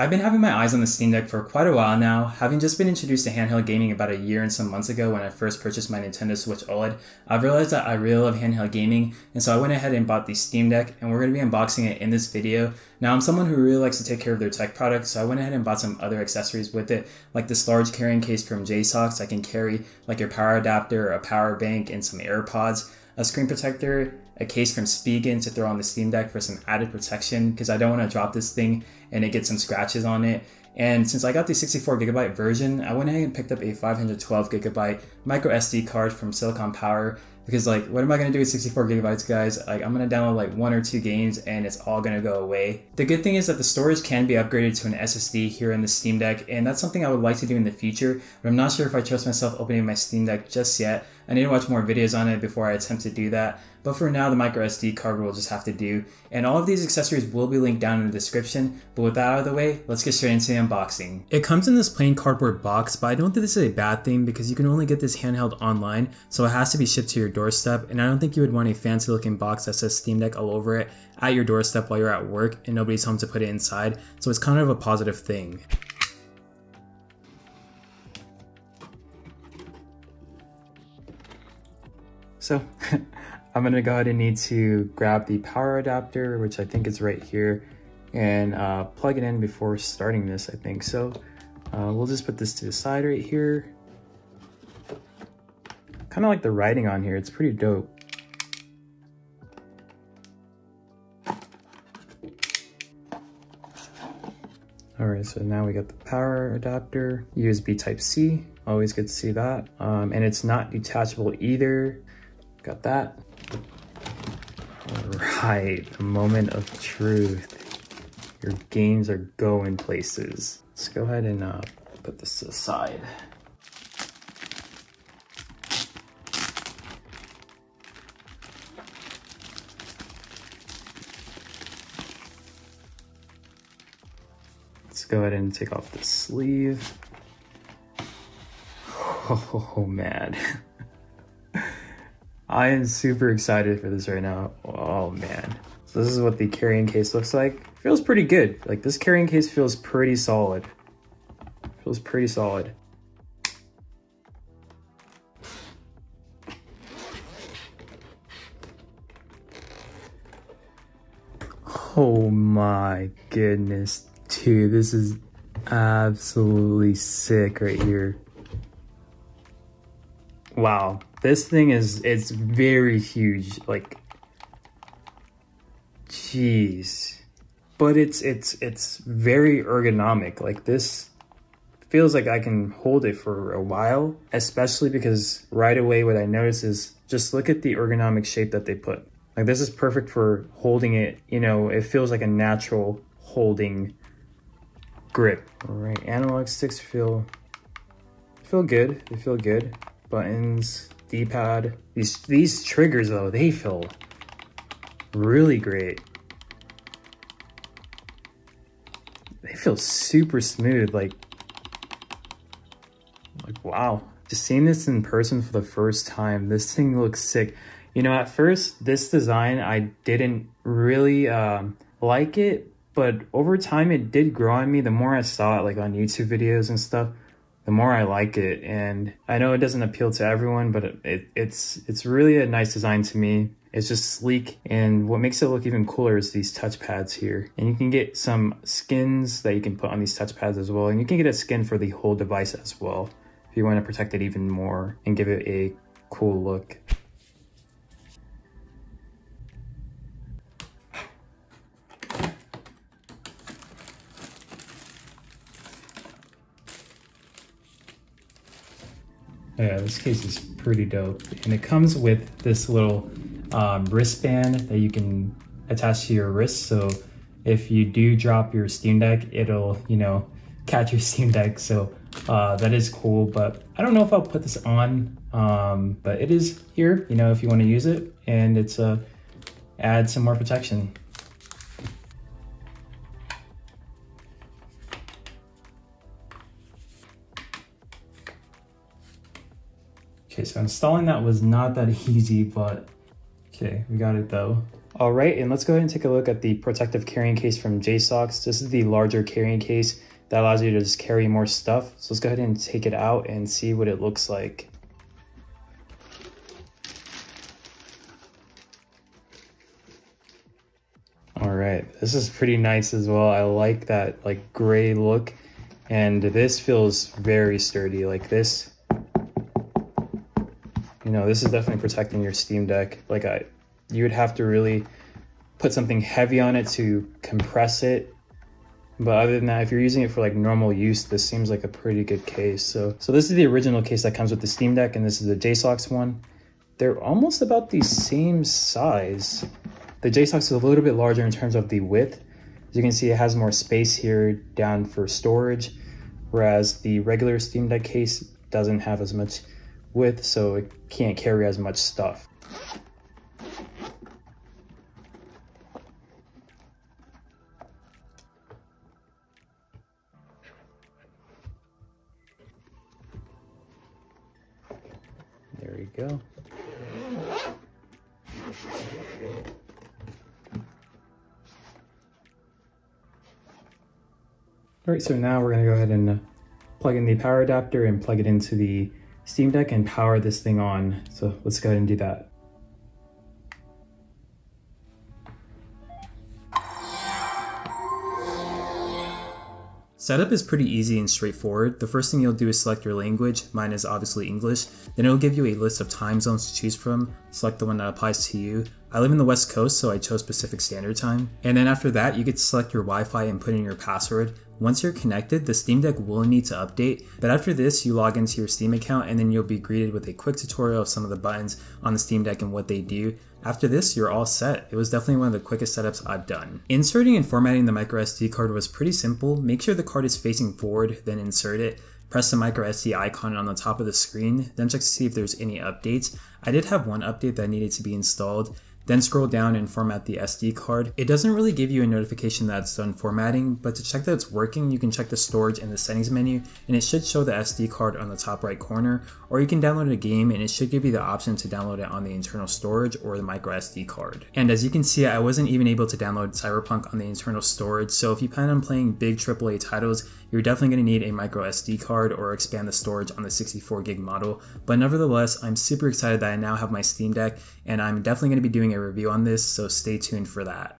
I've been having my eyes on the Steam Deck for quite a while now, having just been introduced to handheld gaming about a year and some months ago when I first purchased my Nintendo Switch OLED. I've realized that I really love handheld gaming, and so I went ahead and bought the Steam Deck, and we're going to be unboxing it in this video. Now, I'm someone who really likes to take care of their tech products, so I went ahead and bought some other accessories with it, like this large carrying case from JSAUX that can carry like your power adapter, a power bank, and some AirPods, a screen protector, a case from Spigen to throw on the Steam Deck for some added protection because I don't want to drop this thing and it gets some scratches on it. And since I got the 64 gigabyte version, I went ahead and picked up a 512 gigabyte micro SD card from Silicon Power because like what am i going to do with 64 gigabytes guys? Like i'm going to download like one or two games and it's all going to go away. The good thing is that the storage can be upgraded to an ssd here in the steam deck and that's something i would like to do in the future but i'm not sure if i trust myself opening my steam deck just yet i need to watch more videos on it before i attempt to do that but for now the micro sd card will just have to do and all of these accessories will be linked down in the description but with that out of the way let's get straight into the unboxing it comes in this plain cardboard box but i don't think this is a bad thing because you can only get this handheld online so it has to be shipped to your doorstep, and I don't think you would want a fancy looking box that says Steam Deck all over it at your doorstep while you're at work and nobody's home to put it inside, so it's kind of a positive thing. So, I'm gonna go ahead and need to grab the power adapter, which I think is right here, and uh, plug it in before starting this, I think. So, uh, we'll just put this to the side right here kind of like the writing on here. It's pretty dope. All right, so now we got the power adapter, USB type C, always good to see that. Um, and it's not detachable either, got that. All right, the moment of truth. Your games are going places. Let's go ahead and uh, put this to the side. Let's go ahead and take off the sleeve. Oh man. I am super excited for this right now. Oh man. So this is what the carrying case looks like. Feels pretty good. Like this carrying case feels pretty solid. Feels pretty solid. Oh my goodness. Dude, this is absolutely sick right here. Wow, this thing is, it's very huge, like, jeez. But it's, it's, it's very ergonomic, like this feels like I can hold it for a while, especially because right away what I notice is just look at the ergonomic shape that they put. Like this is perfect for holding it, you know, it feels like a natural holding grip. All right, analog sticks feel feel good. They feel good. Buttons, D-pad. These these triggers though, they feel really great. They feel super smooth. Like, like wow. Just seeing this in person for the first time, this thing looks sick. You know, at first, this design, I didn't really um, like it, but over time it did grow on me the more i saw it like on youtube videos and stuff the more i like it. And i know it doesn't appeal to everyone but it, it, it's it's really a nice design to me. It's just sleek and what makes it look even cooler is these touch pads here. And you can get some skins that you can put on these touch pads as well and you can get a skin for the whole device as well if you want to protect it even more and give it a cool look Yeah, this case is pretty dope. And it comes with this little um, wristband that you can attach to your wrist. So if you do drop your Steam Deck, it'll, you know, catch your Steam Deck. So uh, that is cool, but I don't know if I'll put this on, um, but it is here, you know, if you want to use it and it's uh, add some more protection. Okay, so installing that was not that easy, but okay, we got it though. All right, and let's go ahead and take a look at the protective carrying case from JSAUX. This is the larger carrying case that allows you to just carry more stuff. So let's go ahead and take it out and see what it looks like. All right, this is pretty nice as well. I like that like gray look and this feels very sturdy like this. You know, this is definitely protecting your Steam Deck. Like I, you would have to really put something heavy on it to compress it. But other than that, if you're using it for like normal use, this seems like a pretty good case. So, so this is the original case that comes with the Steam Deck, and this is the JSAUX one. They're almost about the same size. The JSAUX is a little bit larger in terms of the width. As you can see, it has more space here down for storage, whereas the regular Steam Deck case doesn't have as much width, so it can't carry as much stuff. There we go. All right, so now we're gonna go ahead and uh, plug in the power adapter and plug it into the Steam Deck and power this thing on. So let's go ahead and do that. Setup is pretty easy and straightforward. The first thing you'll do is select your language. Mine is obviously English. Then it'll give you a list of time zones to choose from. Select the one that applies to you. I live in the West Coast, so I chose Pacific Standard Time. And then after that, you get to select your Wi-Fi and put in your password. Once you're connected, the Steam Deck will need to update, but after this, you log into your Steam account and then you'll be greeted with a quick tutorial of some of the buttons on the Steam Deck and what they do. After this, you're all set. It was definitely one of the quickest setups I've done. Inserting and formatting the microSD card was pretty simple. Make sure the card is facing forward, then insert it. Press the microSD icon on the top of the screen, then check to see if there's any updates. I did have one update that needed to be installed. Then scroll down and format the SD card. It doesn't really give you a notification that it's done formatting, but to check that it's working, you can check the storage in the settings menu and it should show the SD card on the top right corner, or you can download a game and it should give you the option to download it on the internal storage or the micro SD card. And as you can see, I wasn't even able to download Cyberpunk on the internal storage, so if you plan on playing big AAA titles, you're definitely going to need a micro SD card or expand the storage on the 64 gig model. But nevertheless, I'm super excited that I now have my Steam Deck and I'm definitely going to be doing review on this, so stay tuned for that.